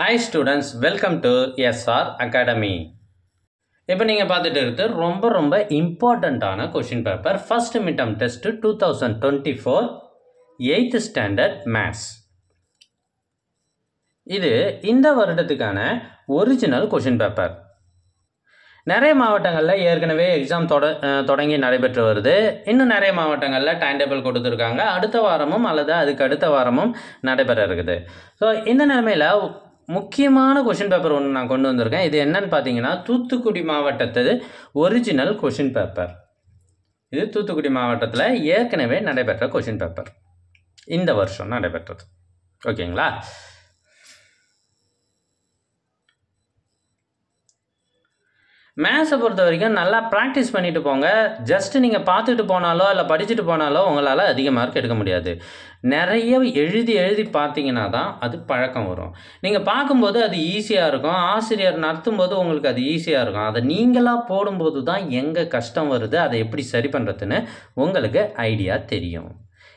Hi students welcome to SR academy இப்போ நீங்கள் பார்த்துட்டு இருக்கிறது ரொம்ப ரொம்ப இம்பார்ட்டண்ட்டான question paper first midterm test two thousand twenty four eighth standard maths இது இந்த வருடத்துக்கான ஒரிஜினல் கொஷின் பேப்பர் நிறைய மாவட்டங்களில் ஏற்கனவே எக்ஸாம் தொட தொடங்கி நடைபெற்று வருது. இன்னும் நிறைய மாவட்டங்களில் டைம் டேபிள் கொடுத்துருக்காங்க. அடுத்த வாரமும் அல்லது அதுக்கு அடுத்த வாரமும் நடைபெற இருக்குது. ஸோ இந்த நிலைமையில் முக்கியமான கொஷின் பேப்பர் ஒன்று நான் கொண்டு வந்திருக்கேன். இது என்னன்னு பார்த்தீங்கன்னா தூத்துக்குடி மாவட்டத்து ஒரிஜினல் கொஷின் பேப்பர் இது தூத்துக்குடி மாவட்டத்தில் ஏற்கனவே நடைபெற்ற கொஷின் பேப்பர் இந்த வருஷம் நடைபெற்றது. ஓகேங்களா? மேத்ஸை பொறுத்த வரைக்கும் நல்லா ப்ராக்டிஸ் பண்ணிட்டு போங்க. ஜஸ்ட் நீங்கள் பார்த்துட்டு போனாலோ இல்லை படிச்சுட்டு போனாலோ உங்களால் அதிக மார்க் எடுக்க முடியாது. நிறைய எழுதி எழுதி பார்த்தீங்கன்னா தான் அது பழக்கம் வரும். நீங்கள் பார்க்கும்போது அது ஈஸியாக இருக்கும். ஆசிரியர் நடத்தும் போது உங்களுக்கு அது ஈஸியாக இருக்கும். அதை நீங்களாக போடும்போது தான் எங்கே கஷ்டம் வருது அதை எப்படி சரி பண்ணுறதுன்னு உங்களுக்கு ஐடியா தெரியும்.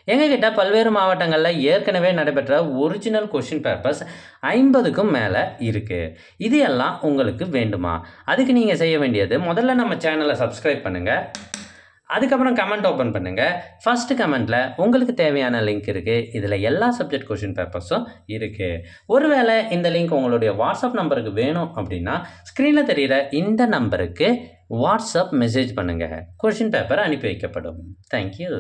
எங்ககிட்ட பல்வேறு மாவட்டங்களில் ஏற்கனவே நடைபெற்ற ஒரிஜினல் கொஷின் பேப்பர்ஸ் ஐம்பதுக்கும் மேலே இருக்குது இது எல்லாம் உங்களுக்கு வேண்டுமா? அதுக்கு நீங்கள் செய்ய வேண்டியது முதல்ல நம்ம சேனலை சப்ஸ்கிரைப் பண்ணுங்கள் அதுக்கப்புறம் கமெண்ட் ஓப்பன் பண்ணுங்கள் ஃபஸ்ட்டு கமெண்ட்டில் உங்களுக்கு தேவையான லிங்க் இருக்குது இதில் எல்லா சப்ஜெக்ட் கொஷின் பேப்பர்ஸும் இருக்குது ஒருவேளை இந்த லிங்க் உங்களுடைய வாட்ஸ்அப் நம்பருக்கு வேணும் அப்படின்னா ஸ்க்ரீனில் தெரிகிற இந்த நம்பருக்கு வாட்ஸ்அப் மெசேஜ் பண்ணுங்கள் கொஷின் பேப்பர் அனுப்பி வைக்கப்படும். Thank you